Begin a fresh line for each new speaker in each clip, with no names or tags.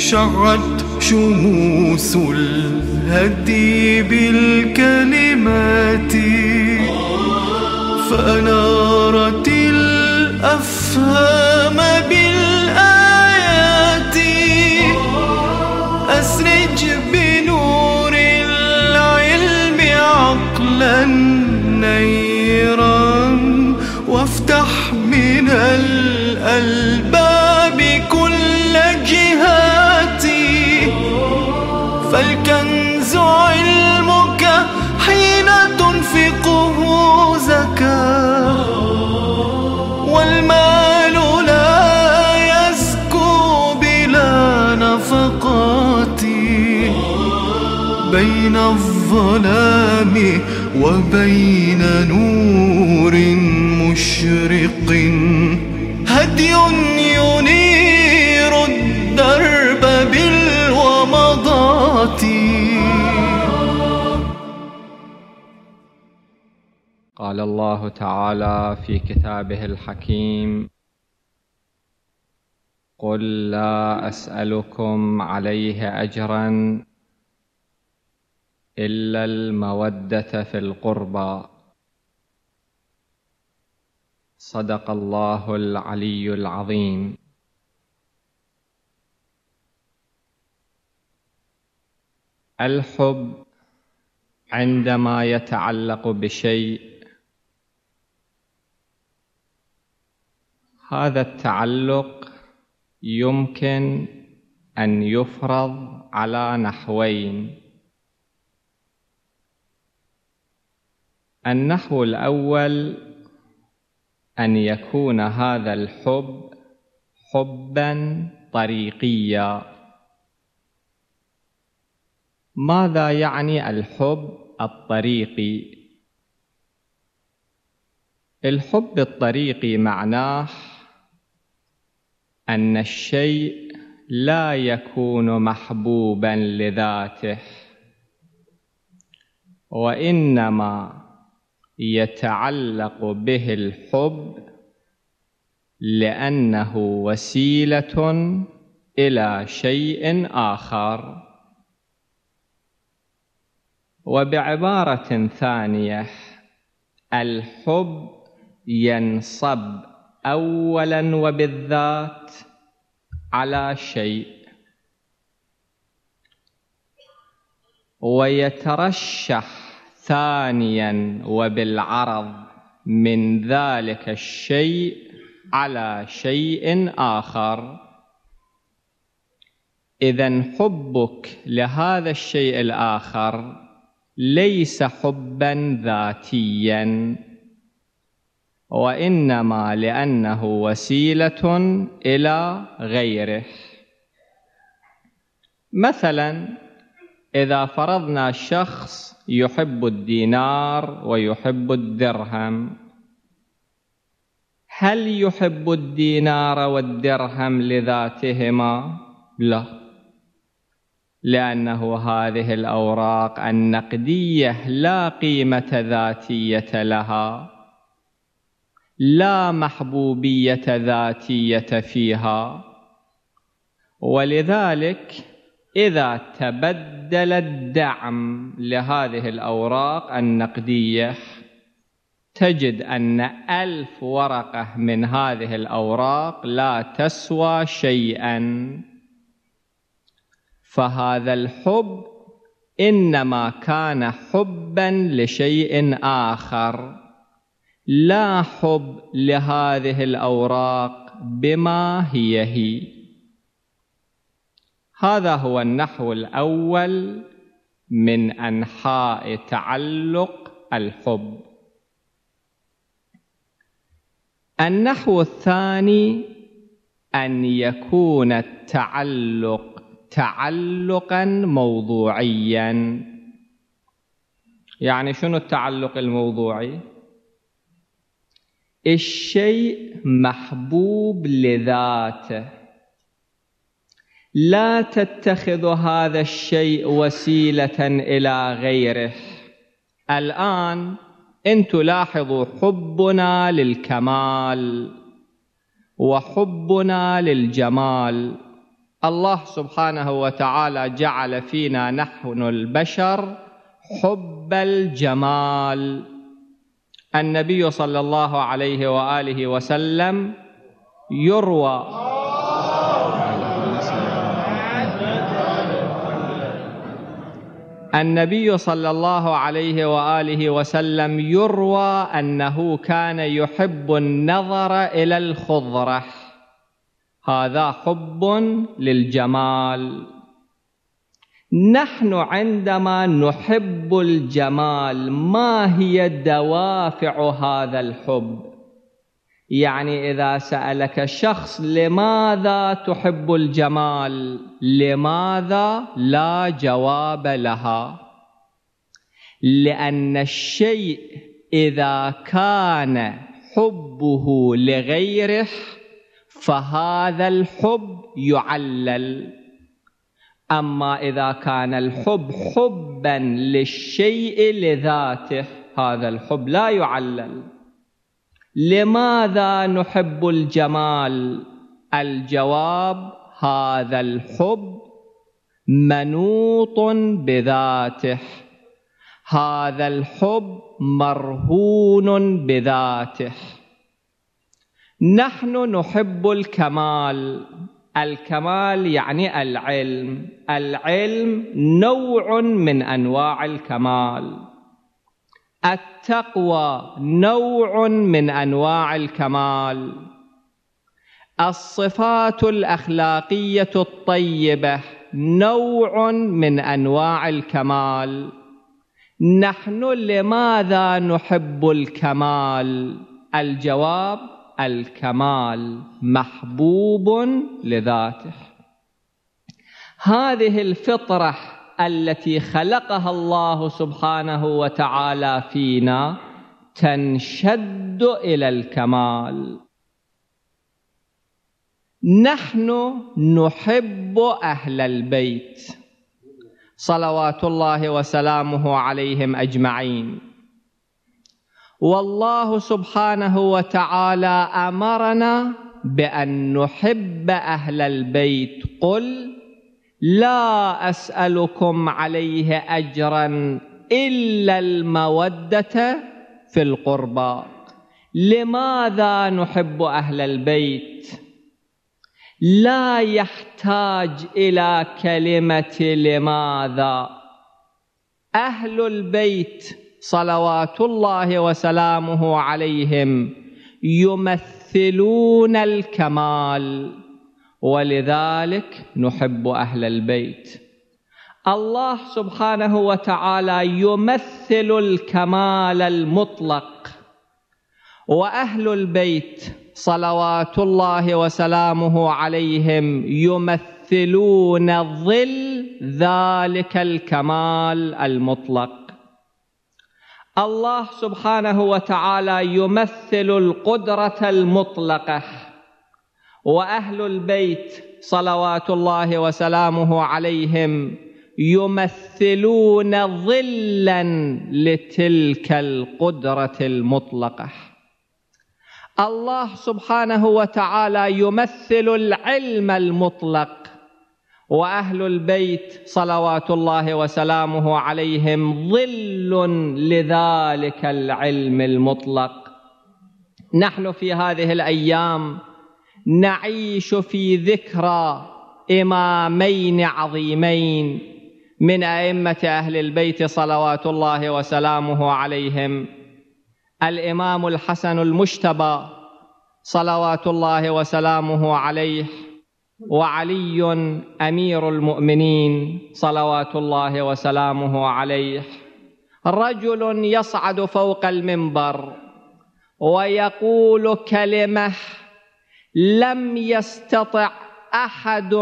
شعت شموس الهدي بالكلمات فأنارت الأفهام بالآيات. أسرج بنور العلم عقلا نيرا وافتح من الألباب والمال لا يزكو بلا نفقات بين الظلام وبين نور مشرق. هدي ينير الدرب
قال الله تعالى في كتابه الحكيم قل لا أسألكم عليه أجرا إلا المودة في القربى. صدق الله العلي العظيم. الحب عندما يتعلق بشيء هذا التعلق يمكن أن يفرض على نحوين. النحو الأول أن يكون هذا الحب حبا طريقيا. ماذا يعني الحب الطريقي؟ الحب الطريقي معناه أن الشيء لا يكون محبوبا لذاته وإنما يتعلق به الحب لأنه وسيلة إلى شيء آخر. وبعبارة ثانية الحب ينصب اولا وبالذات على شيء. ويترشح ثانيا وبالعرض من ذلك الشيء على شيء آخر. اذا حبك لهذا الشيء الآخر ليس حبا ذاتيا. وإنما لأنه وسيلة إلى غيره. مثلا إذا فرضنا شخص يحب الدينار ويحب الدرهم هل يحب الدينار والدرهم لذاتهما؟ لا. لأنه هذه الأوراق النقدية لا قيمة ذاتية لها. لا محبوبية ذاتية فيها. ولذلك إذا تبدل الدعم لهذه الأوراق النقدية تجد أن ألف ورقة من هذه الأوراق لا تسوى شيئا. فهذا الحب إنما كان حبا لشيء آخر. لا حب لهذه الأوراق بما هي هي. هذا هو النحو الأول من أنحاء تعلق الحب. النحو الثاني أن يكون التعلق تعلقا موضوعيا. يعني شنو التعلق الموضوعي؟ الشيء محبوب لذاته. لا تتخذ هذا الشيء وسيلة إلى غيره. الآن إن تلاحظوا حبنا للكمال وحبنا للجمال الله سبحانه وتعالى جعل فينا نحن البشر حب الجمال. النبي صلى الله عليه وآله وسلم يروى. النبي صلى الله عليه وآله وسلم يروى أنه كان يحب النظر إلى الخضرة. هذا حب للجمال. نحن عندما نحب الجمال ما هي دوافع هذا الحب؟ يعني إذا سألك شخص لماذا تحب الجمال؟ لماذا لا جواب لها؟ لأن الشيء إذا كان حبه لغيره فهذا الحب يعلل. أما إذا كان الحب حبا للشيء لذاته هذا الحب لا يعلل. لماذا نحب الجمال؟ الجواب هذا الحب منوط بذاته. هذا الحب مرهون بذاته. نحن نحب الكمال. الكمال يعني العلم. العلم نوع من أنواع الكمال. التقوى نوع من أنواع الكمال. الصفات الأخلاقية الطيبة نوع من أنواع الكمال. نحن لماذا نحب الكمال؟ الجواب الكمال محبوب لذاته. هذه الفطرة التي خلقها الله سبحانه وتعالى فينا تنشد إلى الكمال. نحن نحب أهل البيت. صلوات الله وسلامه عليهم أجمعين. والله سبحانه وتعالى أمرنا بأن نحب أهل البيت. قل لا أسألكم عليه اجرا إلا المودة في القربى. لماذا نحب أهل البيت؟ لا يحتاج إلى كلمة لماذا. أهل البيت صلوات الله وسلامه عليهم يمثلون الكمال ولذلك نحب أهل البيت. الله سبحانه وتعالى يمثل الكمال المطلق. وأهل البيت صلوات الله وسلامه عليهم يمثلون ظل ذلك الكمال المطلق. الله سبحانه وتعالى يمثل القدرة المطلقة. وأهل البيت صلوات الله وسلامه عليهم يمثلون ظلا لتلك القدرة المطلقة. الله سبحانه وتعالى يمثل العلم المطلق. وأهل البيت صلوات الله وسلامه عليهم ظل لذلك العلم المطلق. نحن في هذه الأيام نعيش في ذكرى إمامين عظيمين من أئمة أهل البيت صلوات الله وسلامه عليهم. الإمام الحسن المجتبى صلوات الله وسلامه عليه وعلي أمير المؤمنين صلوات الله وسلامه عليه. رجل يصعد فوق المنبر ويقول كلمة لم يستطع أحد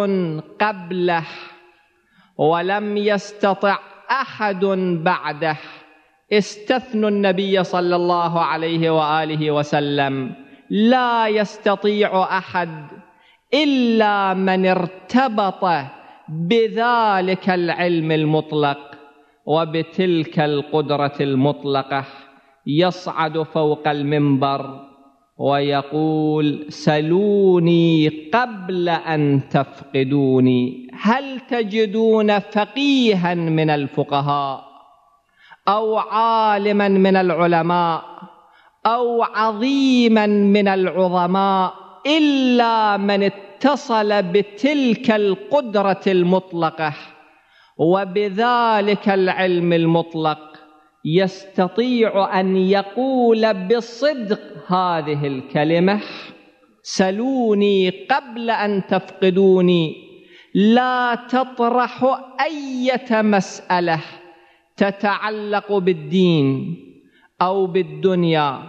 قبله ولم يستطع أحد بعده. استثنوا النبي صلى الله عليه وآله وسلم. لا يستطيع أحد إلا من ارتبط بذلك العلم المطلق وبتلك القدرة المطلقة يصعد فوق المنبر ويقول سلوني قبل أن تفقدوني هل تجدون فقيها من الفقهاء أو عالما من العلماء أو عظيما من العظماء؟ إلا من اتصل بتلك القدرة المطلقة وبذلك العلم المطلق يستطيع أن يقول بصدق هذه الكلمة سلوني قبل أن تفقدوني لا تطرح إيه مسألة تتعلق بالدين أو بالدنيا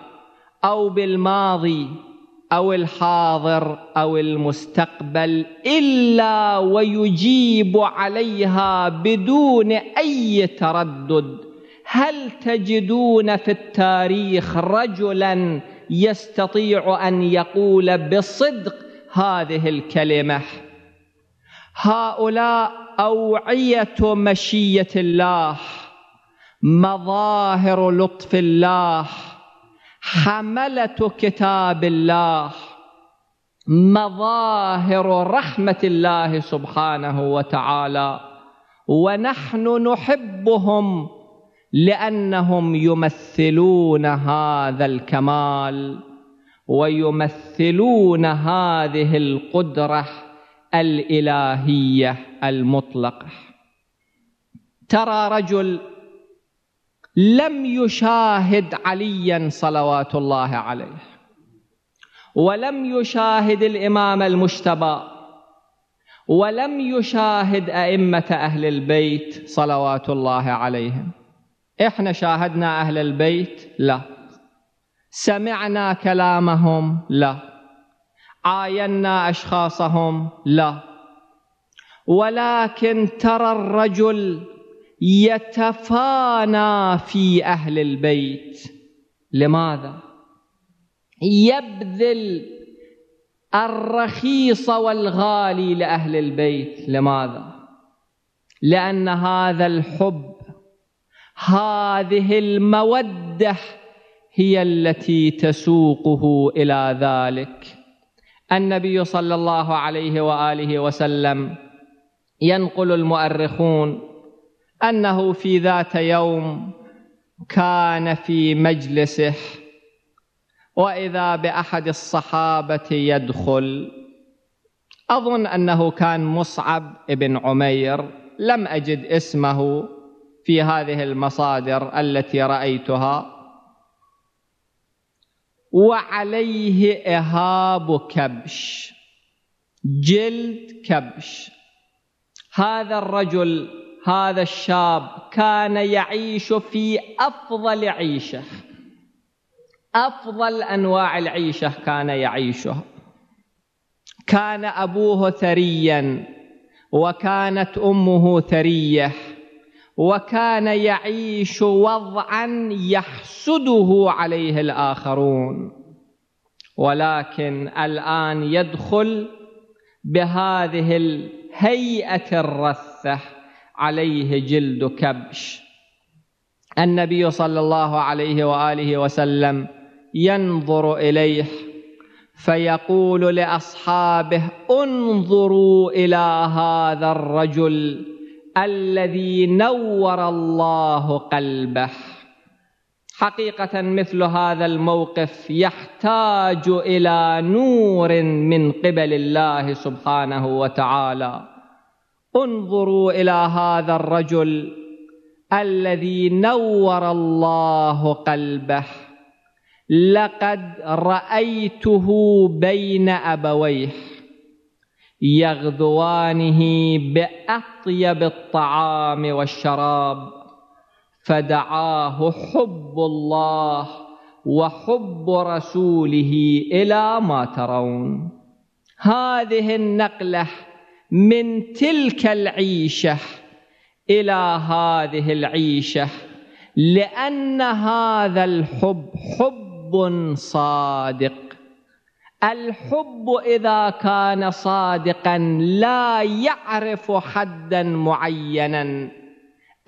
أو بالماضي أو الحاضر أو المستقبل إلا ويجيب عليها بدون أي تردد. هل تجدون في التاريخ رجلا يستطيع أن يقول بصدق هذه الكلمة؟ هؤلاء أوعية مشية الله مظاهر لطف الله حملة كتاب الله مظاهر رحمة الله سبحانه وتعالى ونحن نحبهم لأنهم يمثلون هذا الكمال ويمثلون هذه القدرة الإلهية المطلقة. ترى رجل لم يشاهد عليا صلوات الله عليه ولم يشاهد الإمام المجتبى ولم يشاهد أئمة أهل البيت صلوات الله عليهم. إحنا شاهدنا أهل البيت؟ لا. سمعنا كلامهم؟ لا. عاينا أشخاصهم؟ لا. ولكن ترى الرجل يتفانى في أهل البيت. لماذا؟ يبذل الرخيص والغالي لأهل البيت. لماذا؟ لأن هذا الحب هذه المودة هي التي تسوقه إلى ذلك. النبي صلى الله عليه وآله وسلم ينقل المؤرخون أنه في ذات يوم كان في مجلسه وإذا بأحد الصحابة يدخل أظن أنه كان مصعب بن عمير لم أجد اسمه في هذه المصادر التي رأيتها. وعليه إهاب كبش جلد كبش. هذا الرجل هذا الشاب كان يعيش في أفضل عيشة. أفضل أنواع العيشة كان يعيشها. كان أبوه ثريا وكانت أمه ثرية وكان يعيش وضعا يحسده عليه الآخرون. ولكن الآن يدخل بهذه الهيئة الرثة. عليه جلد كبش. النبي صلى الله عليه وآله وسلم ينظر إليه فيقول لأصحابه انظروا إلى هذا الرجل الذي نور الله قلبه. حقيقة مثل هذا الموقف يحتاج إلى نور من قبل الله سبحانه وتعالى. انظروا إلى هذا الرجل الذي نور الله قلبه. لقد رأيته بين أبويه يغذوانه بأطيب الطعام والشراب فدعاه حب الله وحب رسوله إلى ما ترون. هذه النقلة من تلك العيشة إلى هذه العيشة لأن هذا الحب حب صادق. الحب إذا كان صادقا لا يعرف حدا معينا.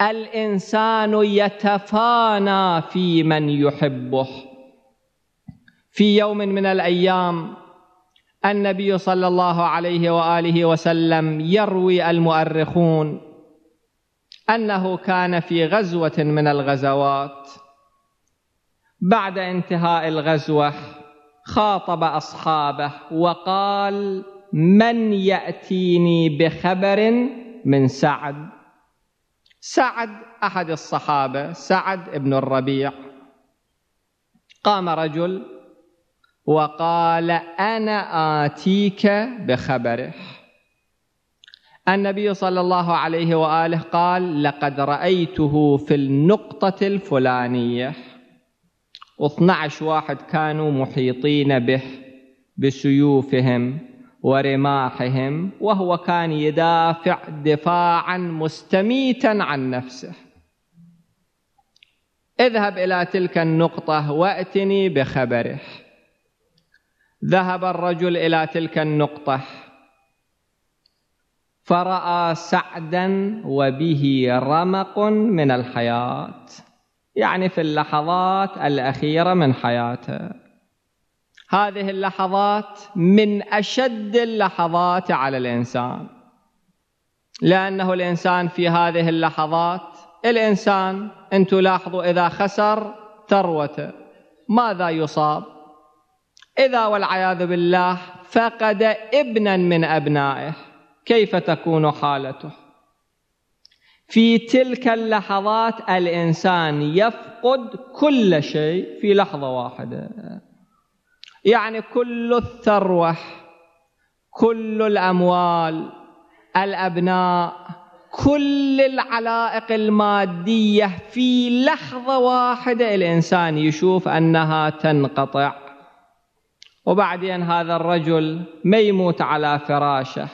الإنسان يتفانى في من يحبه. في يوم من الأيام النبي صلى الله عليه وآله وسلم يروي المؤرخون أنه كان في غزوة من الغزوات. بعد انتهاء الغزوة خاطب أصحابه وقال من يأتيني بخبر من سعد؟ سعد أحد الصحابة سعد بن الربيع. قام رجل وقال أنا آتيك بخبره. النبي صلى الله عليه وآله قال لقد رأيته في النقطة الفلانية. و12 واحد كانوا محيطين به بسيوفهم ورماحهم وهو كان يدافع دفاعا مستميتا عن نفسه. اذهب إلى تلك النقطة وأتني بخبره. ذهب الرجل إلى تلك النقطة فرأى سعدا وبه رمق من الحياة يعني في اللحظات الأخيرة من حياته. هذه اللحظات من أشد اللحظات على الإنسان لأنه الإنسان في هذه اللحظات الإنسان ان تلاحظوا إذا خسر ثروته ماذا يصاب؟ إذا والعياذ بالله فقد ابنا من أبنائه. كيف تكون حالته؟ في تلك اللحظات الإنسان يفقد كل شيء في لحظة واحدة. يعني كل الثروة كل الأموال الأبناء كل العلائق المادية في لحظة واحدة الإنسان يشوف أنها تنقطع. وبعدين هذا الرجل ما يموت على فراشه.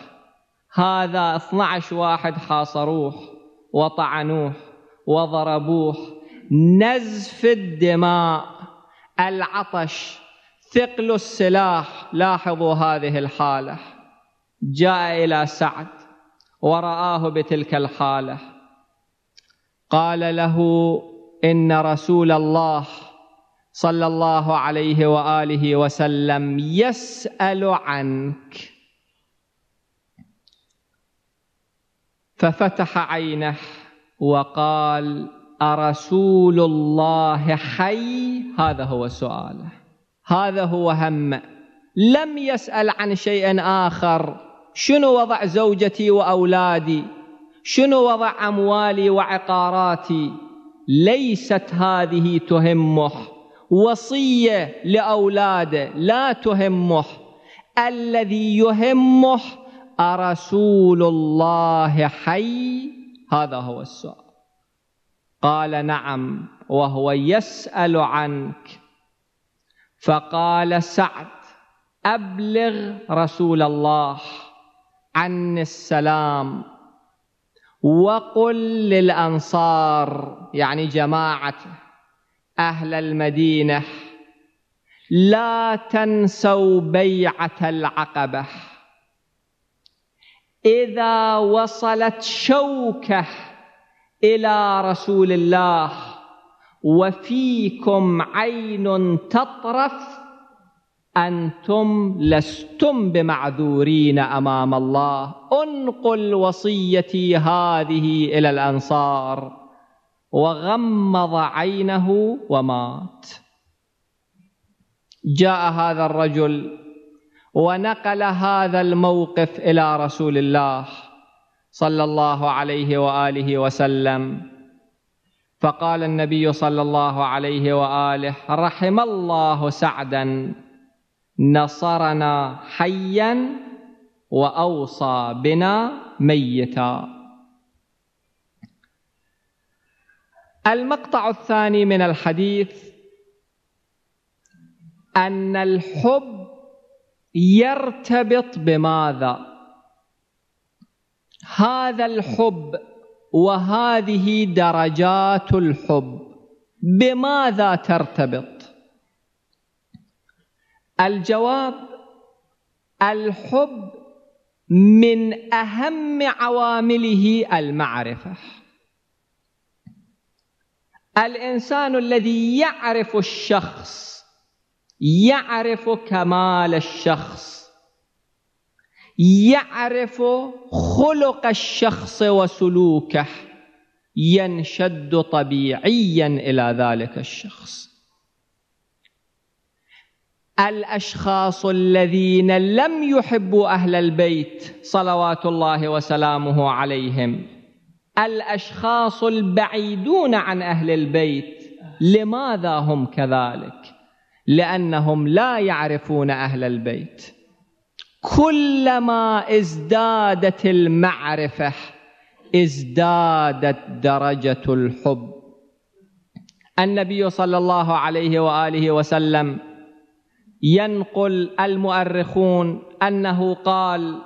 هذا 12 واحد حاصروه وطعنوه وضربوه نزف الدماء العطش ثقل السلاح. لاحظوا هذه الحالة. جاء إلى سعد ورآه بتلك الحالة. قال له إن رسول الله صلى الله عليه وآله وسلم يسأل عنك. ففتح عينه وقال أرسول الله حي؟ هذا هو سؤاله. هذا هو همه لم يسأل عن شيء آخر. شنو وضع زوجتي وأولادي؟ شنو وضع أموالي وعقاراتي؟ ليست هذه تهمه. وصية لاولاده لا تهمه. الذي يهمه أرسول الله حي. هذا هو السؤال. قال نعم وهو يسأل عنك. فقال سعد أبلغ رسول الله عني السلام. وقل للأنصار يعني جماعة أهل المدينة لا تنسوا بيعة العقبة. إذا وصلت شوكة إلى رسول الله وفيكم عين تطرف أنتم لستم بمعذورين أمام الله. انقل وصيتي هذه إلى الأنصار. وغمض عينه ومات. جاء هذا الرجل ونقل هذا الموقف إلى رسول الله صلى الله عليه وآله وسلم. فقال النبي صلى الله عليه وآله رحم الله سعدا نصرنا حيا وأوصى بنا ميتا. المقطع الثاني من الحديث أن الحب يرتبط بماذا؟ هذا الحب وهذه درجات الحب بماذا ترتبط؟ الجواب الحب من أهم عوامله المعرفة. الإنسان الذي يعرف الشخص يعرف كمال الشخص يعرف خلق الشخص وسلوكه ينشد طبيعيا إلى ذلك الشخص. الأشخاص الذين لم يحبوا أهل البيت صلوات الله وسلامه عليهم الأشخاص البعيدون عن أهل البيت لماذا هم كذلك؟ لأنهم لا يعرفون أهل البيت. كلما ازدادت المعرفة ازدادت درجة الحب. النبي صلى الله عليه وآله وسلم ينقل المؤرخون أنه قال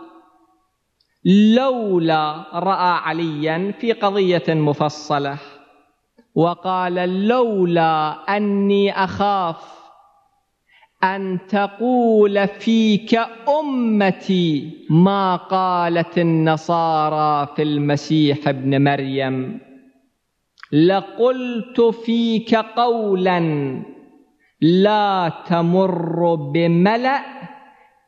لولا رأى عليا في قضية مفصلة وقال لولا أني أخاف أن تقول فيك أمتي ما قالت النصارى في المسيح ابن مريم. لقلت فيك قولا لا تمر بملأ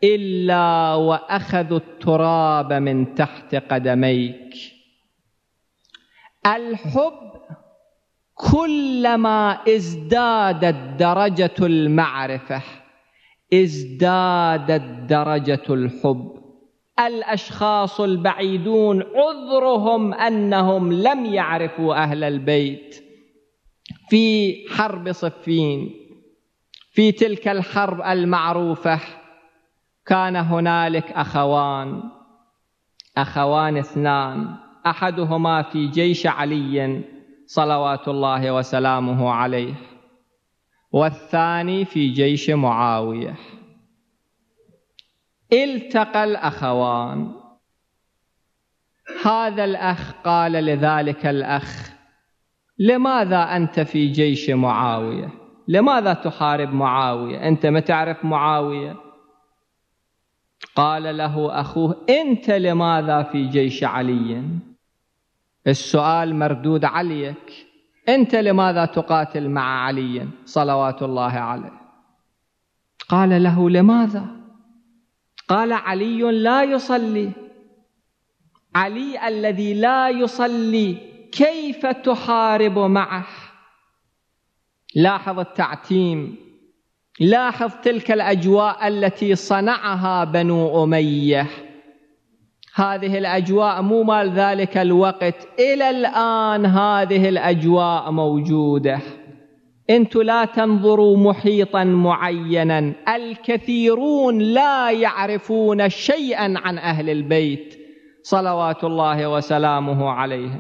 إلا وأخذوا التراب من تحت قدميك. الحب كلما ازدادت درجة المعرفة ازدادت درجة الحب. الأشخاص البعيدون عذرهم أنهم لم يعرفوا أهل البيت. في حرب صفين في تلك الحرب المعروفة كان هنالك أخوان أخوان اثنان أحدهما في جيش علي صلوات الله وسلامه عليه والثاني في جيش معاوية. التقى الأخوان. هذا الأخ قال لذلك الأخ لماذا أنت في جيش معاوية؟ لماذا تحارب معاوية؟ أنت ما تعرف معاوية؟ قال له أخوه أنت لماذا في جيش علي؟ السؤال مردود عليك. أنت لماذا تقاتل مع علي؟ صلوات الله عليه. قال له لماذا؟ قال علي لا يصلي. علي الذي لا يصلي كيف تحارب معه؟ لاحظ التعتيم. لاحظ تلك الأجواء التي صنعها بنو أمية. هذه الأجواء مو مال ذلك الوقت. إلى الآن هذه الأجواء موجودة. أنتم لا تنظروا محيطا معينا. الكثيرون لا يعرفون شيئا عن أهل البيت. صلوات الله وسلامه عليهم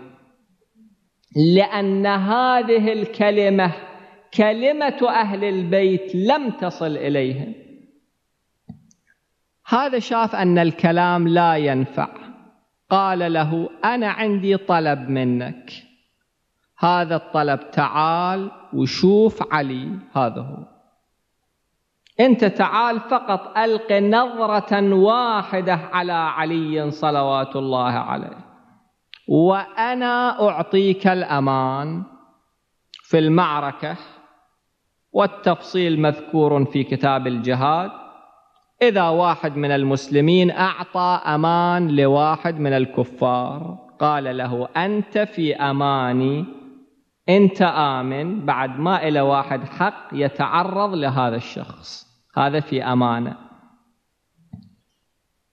لأن هذه الكلمة كلمة أهل البيت لم تصل إليهم. هذا شاف أن الكلام لا ينفع. قال له أنا عندي طلب منك. هذا الطلب تعال وشوف علي هذا هو. أنت تعال فقط ألق نظرة واحدة على علي صلوات الله عليه. وأنا أعطيك الأمان في المعركة. والتفصيل مذكور في كتاب الجهاد. إذا واحد من المسلمين أعطى أمان لواحد من الكفار قال له أنت في أماني أنت آمن بعد ما إلى واحد حق يتعرض لهذا الشخص. هذا في أمانة.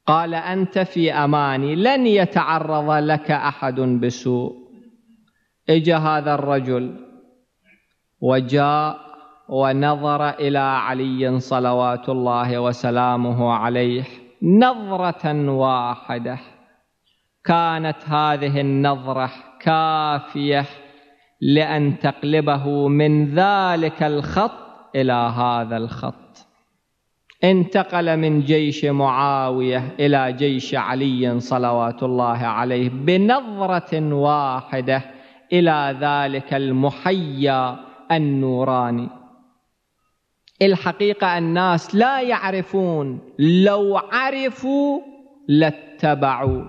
قال أنت في أماني لن يتعرض لك أحد بسوء. إجا هذا الرجل وجاء ونظر إلى علي صلوات الله وسلامه عليه نظرة واحدة. كانت هذه النظرة كافية لأن تقلبه من ذلك الخط إلى هذا الخط. انتقل من جيش معاوية إلى جيش علي صلوات الله عليه بنظرة واحدة إلى ذلك المحيا النوراني. الحقيقة الناس لا يعرفون. لو عرفوا لاتبعوا.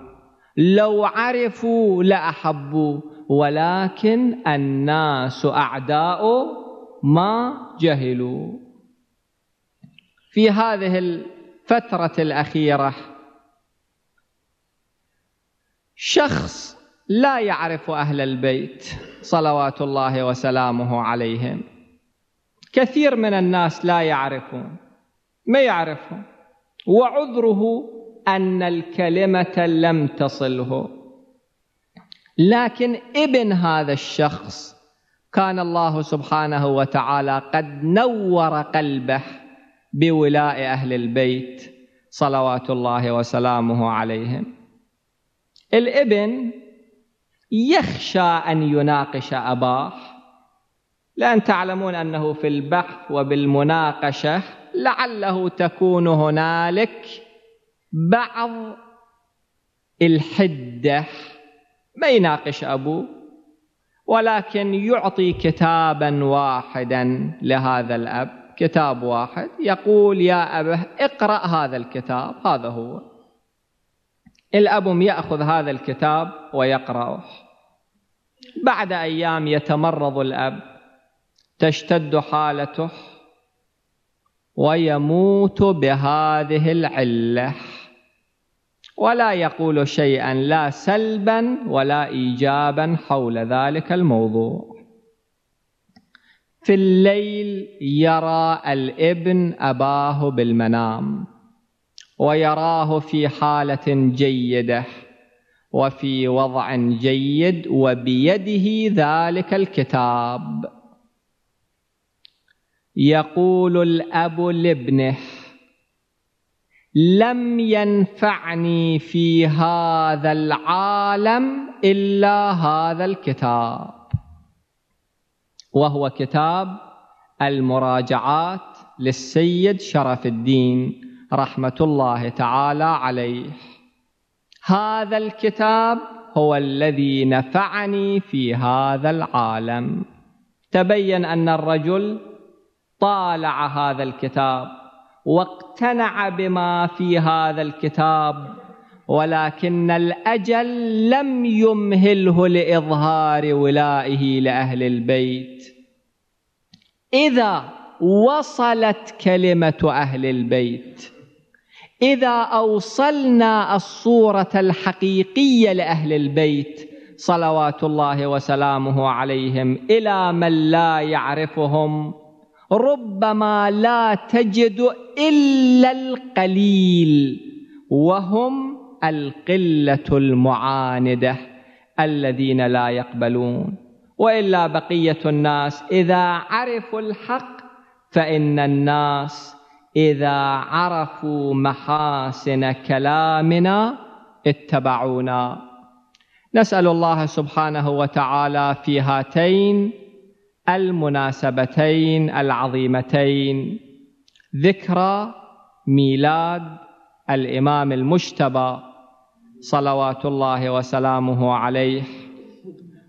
لو عرفوا لأحبوا. ولكن الناس أعداء ما جهلوا. في هذه الفترة الأخيرة شخص لا يعرف أهل البيت صلوات الله وسلامه عليهم. كثير من الناس لا يعرفون ما يعرفهم وعذره أن الكلمة لم تصله. لكن ابن هذا الشخص كان الله سبحانه وتعالى قد نور قلبه بولاء أهل البيت صلوات الله وسلامه عليهم. الابن يخشى أن يناقش أباه لأن تعلمون أنه في البحث وبالمناقشة لعله تكون هنالك بعض الحدة ما يناقش أبوه ولكن يعطي كتابا واحدا لهذا الأب كتاب واحد يقول يا أبه اقرأ هذا الكتاب. هذا هو. الأب يأخذ هذا الكتاب ويقرأه. بعد أيام يتمرض الأب. تشتد حالته ويموت بهذه العلة. ولا يقول شيئا لا سلبا ولا ايجابا حول ذلك الموضوع. في الليل يرى الإبن أباه بالمنام ويراه في حالة جيدة وفي وضع جيد وبيده ذلك الكتاب. يقول الأب لابنه لم ينفعني في هذا العالم إلا هذا الكتاب. وهو كتاب المراجعات للسيد شرف الدين رحمة الله تعالى عليه. هذا الكتاب هو الذي نفعني في هذا العالم. تبين أن الرجل طالع هذا الكتاب واقتنع بما في هذا الكتاب ولكن الأجل لم يمهله لإظهار ولائه لأهل البيت. إذا وصلت كلمة أهل البيت إذا أوصلنا الصورة الحقيقية لأهل البيت صلوات الله وسلامه عليهم إلى من لا يعرفهم ربما لا تجد إلا القليل وهم القلة المعاندة الذين لا يقبلون. وإلا بقية الناس إذا عرفوا الحق فإن الناس إذا عرفوا محاسن كلامنا اتبعونا. نسأل الله سبحانه وتعالى في هاتين المناسبتين العظيمتين. ذكرى ميلاد الإمام المجتبى صلوات الله وسلامه عليه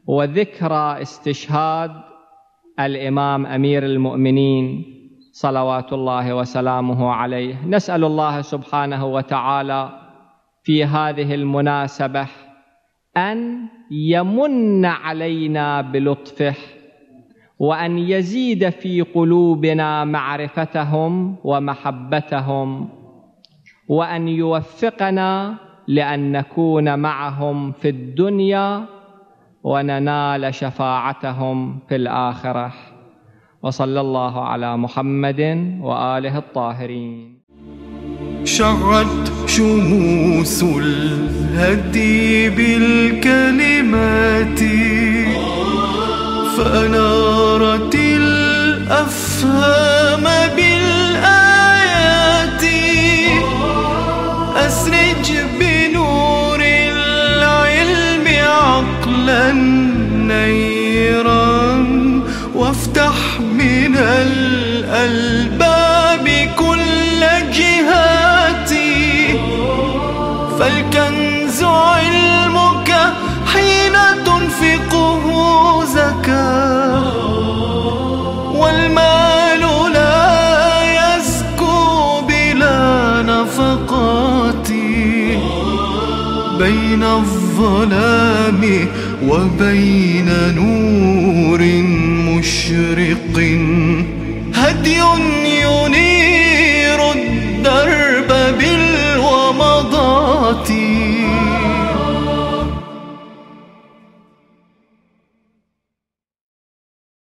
وذكرى استشهاد الإمام أمير المؤمنين صلوات الله وسلامه عليه. نسأل الله سبحانه وتعالى في هذه المناسبة أن يمن علينا بلطفه وأن يزيد في قلوبنا معرفتهم ومحبتهم وأن يوفقنا لأن نكون معهم في الدنيا وننال شفاعتهم في الآخرة. وصلى الله على محمد وآله الطاهرين.
شعت شموس الهدي بالكلمات. فأنارت الأفهام بالآيات وبين نور مشرق